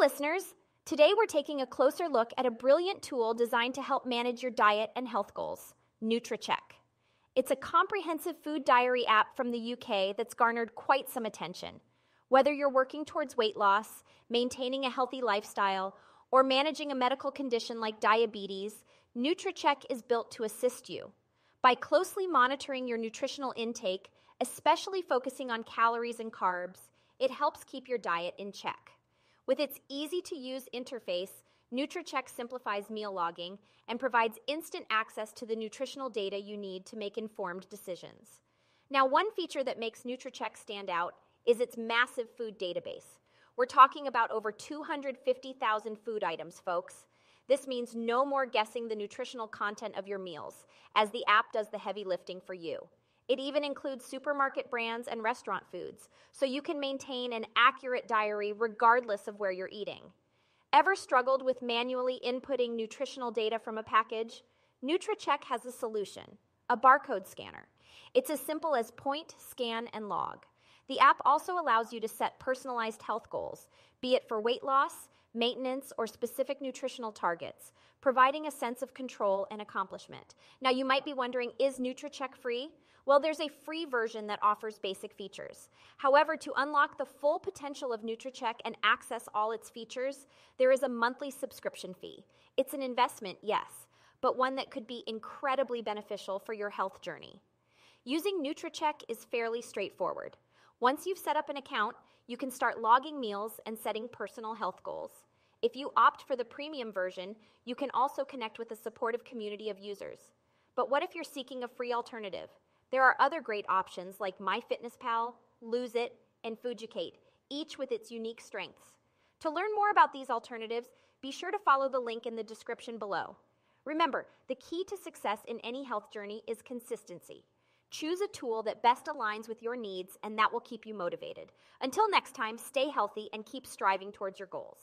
listeners. Today we're taking a closer look at a brilliant tool designed to help manage your diet and health goals NutraCheck. It's a comprehensive food diary app from the UK that's garnered quite some attention. Whether you're working towards weight loss, maintaining a healthy lifestyle, or managing a medical condition like diabetes, NutraCheck is built to assist you. By closely monitoring your nutritional intake, especially focusing on calories and carbs, it helps keep your diet in check. With its easy to use interface, NutraCheck simplifies meal logging and provides instant access to the nutritional data you need to make informed decisions. Now, one feature that makes NutraCheck stand out is its massive food database. We're talking about over 250,000 food items, folks. This means no more guessing the nutritional content of your meals, as the app does the heavy lifting for you. It even includes supermarket brands and restaurant foods, so you can maintain an accurate diary regardless of where you're eating. Ever struggled with manually inputting nutritional data from a package? NutraCheck has a solution a barcode scanner. It's as simple as point, scan, and log. The app also allows you to set personalized health goals, be it for weight loss, maintenance, or specific nutritional targets, providing a sense of control and accomplishment. Now, you might be wondering is NutraCheck free? Well, there's a free version that offers basic features. However, to unlock the full potential of NutraCheck and access all its features, there is a monthly subscription fee. It's an investment, yes, but one that could be incredibly beneficial for your health journey. Using NutraCheck is fairly straightforward. Once you've set up an account, you can start logging meals and setting personal health goals. If you opt for the premium version, you can also connect with a supportive community of users. But what if you're seeking a free alternative? There are other great options like MyFitnessPal, Lose It, and Fooducate, each with its unique strengths. To learn more about these alternatives, be sure to follow the link in the description below. Remember, the key to success in any health journey is consistency. Choose a tool that best aligns with your needs, and that will keep you motivated. Until next time, stay healthy and keep striving towards your goals.